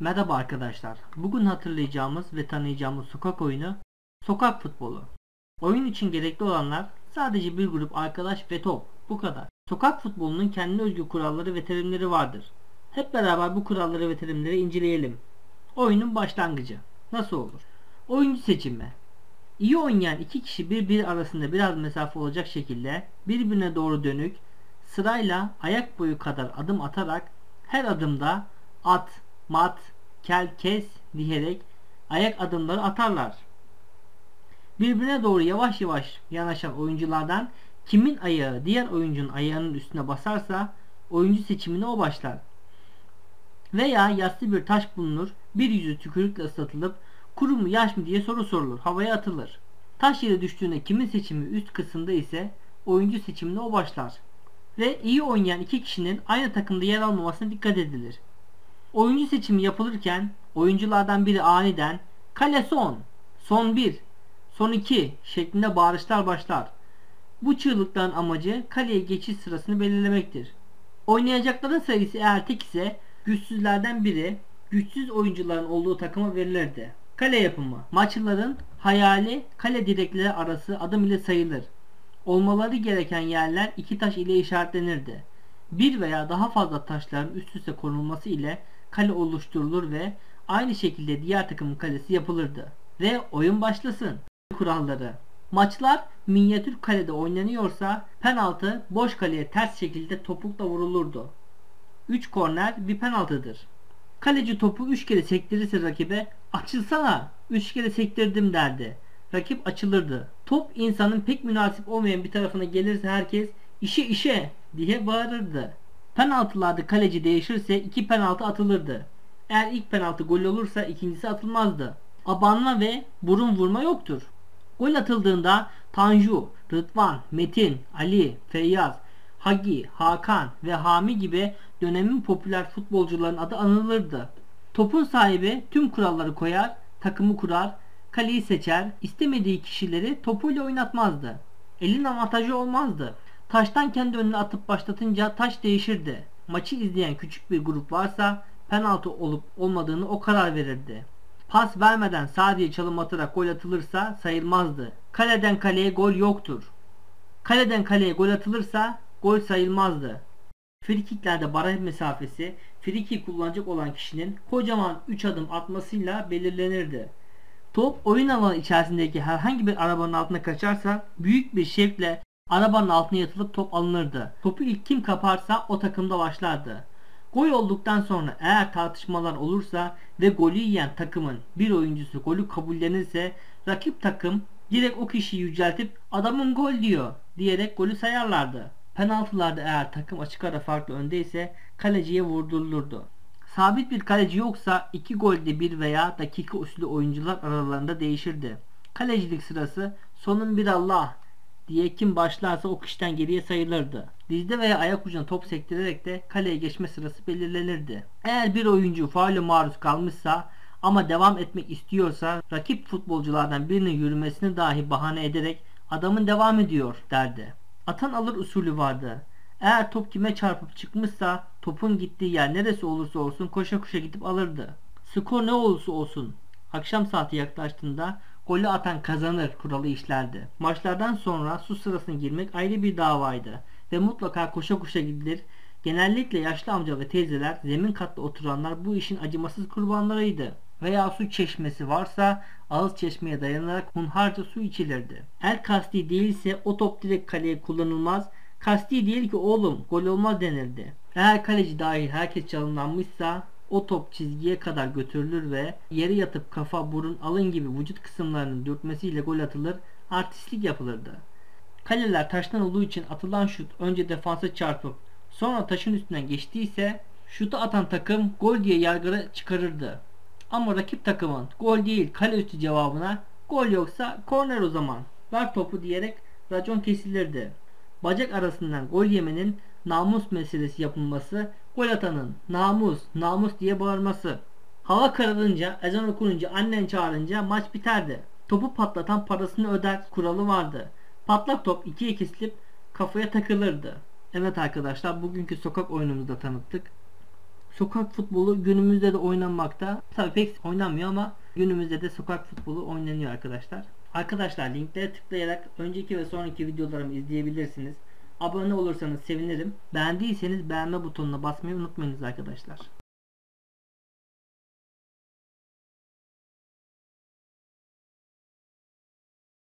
Merhaba arkadaşlar. Bugün hatırlayacağımız ve tanıyacağımız sokak oyunu sokak futbolu. Oyun için gerekli olanlar sadece bir grup arkadaş ve top. Bu kadar. Sokak futbolunun kendine özgü kuralları ve terimleri vardır. Hep beraber bu kuralları ve terimleri inceleyelim. Oyunun başlangıcı. Nasıl olur? Oyuncu seçimi. İyi oynayan iki kişi birbiri arasında biraz mesafe olacak şekilde birbirine doğru dönük sırayla ayak boyu kadar adım atarak her adımda at, mat, kel, kes diyerek ayak adımları atarlar. Birbirine doğru yavaş yavaş yanaşan oyunculardan kimin ayağı diğer oyuncunun ayağının üstüne basarsa oyuncu seçimine o başlar. Veya yassı bir taş bulunur, bir yüzü tükürükle ıslatılıp kuru mu yaş mı diye soru sorulur, havaya atılır. Taş yere düştüğünde kimin seçimi üst kısımda ise oyuncu seçimine o başlar. Ve iyi oynayan iki kişinin aynı takımda yer almamasına dikkat edilir. Oyuncu seçimi yapılırken oyunculardan biri aniden kale son, son 1, son 2 şeklinde bağırışlar başlar. Bu çığlıkların amacı kaleye geçiş sırasını belirlemektir. Oynayacakların sayısı eğer tek ise güçsüzlerden biri güçsüz oyuncuların olduğu takıma verilirdi. Kale yapımı maçların hayali kale direkleri arası adım ile sayılır. Olmaları gereken yerler iki taş ile işaretlenirdi. Bir veya daha fazla taşların üst üste konulması ile kale oluşturulur ve aynı şekilde diğer takımın kalesi yapılırdı. Ve oyun başlasın. Kuralları Maçlar minyatür kalede oynanıyorsa penaltı boş kaleye ters şekilde topukla vurulurdu. 3 korner bir penaltıdır. Kaleci topu 3 kere sektirirse rakibe açılsana 3 kere sektirdim derdi. Rakip açılırdı. Top insanın pek münasip olmayan bir tarafına gelirse herkes işe işe diye bağırırdı. Penaltılarda kaleci değişirse iki penaltı atılırdı. Eğer ilk penaltı gol olursa ikincisi atılmazdı. Abanma ve burun vurma yoktur. Gol atıldığında Tanju, Rıdvan, Metin, Ali, Feyyaz, Hagi, Hakan ve Hami gibi dönemin popüler futbolcuların adı anılırdı. Topun sahibi tüm kuralları koyar, takımı kurar, kaleyi seçer, istemediği kişileri topuyla oynatmazdı. Elin avantajı olmazdı. Taştan kendi önüne atıp başlatınca taş değişirdi. Maçı izleyen küçük bir grup varsa penaltı olup olmadığını o karar verirdi. Pas vermeden sadece çalım atarak gol atılırsa sayılmazdı. Kaleden kaleye gol yoktur. Kaleden kaleye gol atılırsa gol sayılmazdı. Frikiklerde baraj mesafesi friki kullanacak olan kişinin kocaman 3 adım atmasıyla belirlenirdi. Top oyun alanı içerisindeki herhangi bir arabanın altına kaçarsa büyük bir şevkle arabanın altına yatılıp top alınırdı. Topu ilk kim kaparsa o takımda başlardı. Gol olduktan sonra eğer tartışmalar olursa ve golü yiyen takımın bir oyuncusu golü kabullenirse rakip takım direkt o kişiyi yüceltip adamın gol diyor diyerek golü sayarlardı. Penaltılarda eğer takım açık ara farklı öndeyse kaleciye vurdurulurdu. Sabit bir kaleci yoksa iki golde bir veya dakika usulü oyuncular aralarında değişirdi. Kalecilik sırası sonun bir Allah diye kim başlarsa o kişiden geriye sayılırdı. Dizde veya ayak ucuna top sektirerek de kaleye geçme sırası belirlenirdi. Eğer bir oyuncu faule maruz kalmışsa ama devam etmek istiyorsa rakip futbolculardan birinin yürümesini dahi bahane ederek adamın devam ediyor derdi. Atan alır usulü vardı. Eğer top kime çarpıp çıkmışsa topun gittiği yer neresi olursa olsun koşa koşa gidip alırdı. Skor ne olursa olsun akşam saati yaklaştığında golü atan kazanır kuralı işlerdi. Maçlardan sonra su sırasına girmek ayrı bir davaydı ve mutlaka koşa koşa gidilir. Genellikle yaşlı amca ve teyzeler zemin katta oturanlar bu işin acımasız kurbanlarıydı. Veya su çeşmesi varsa ağız çeşmeye dayanarak hunharca su içilirdi. El kasti değilse o top direkt kaleye kullanılmaz. Kasti değil ki oğlum gol olmaz denirdi. Eğer kaleci dahil herkes çalınlanmışsa o top çizgiye kadar götürülür ve yere yatıp kafa, burun, alın gibi vücut kısımlarının dürtmesiyle gol atılır, artistlik yapılırdı. Kaleler taştan olduğu için atılan şut önce defansa çarpıp sonra taşın üstünden geçtiyse şutu atan takım gol diye yargıra çıkarırdı. Ama rakip takımın gol değil kale üstü cevabına gol yoksa korner o zaman ver topu diyerek racon kesilirdi. Bacak arasından gol yemenin namus meselesi yapılması, gol atanın namus, namus diye bağırması. Hava kararınca, ezan okununca, annen çağırınca maç biterdi. Topu patlatan parasını öder kuralı vardı. Patlak top ikiye kesilip kafaya takılırdı. Evet arkadaşlar bugünkü sokak oyunumuzu tanıttık. Sokak futbolu günümüzde de oynanmakta. Tabii pek oynanmıyor ama günümüzde de sokak futbolu oynanıyor arkadaşlar. Arkadaşlar linklere tıklayarak önceki ve sonraki videolarımı izleyebilirsiniz. Abone olursanız sevinirim. Beğendiyseniz beğenme butonuna basmayı unutmayınız arkadaşlar.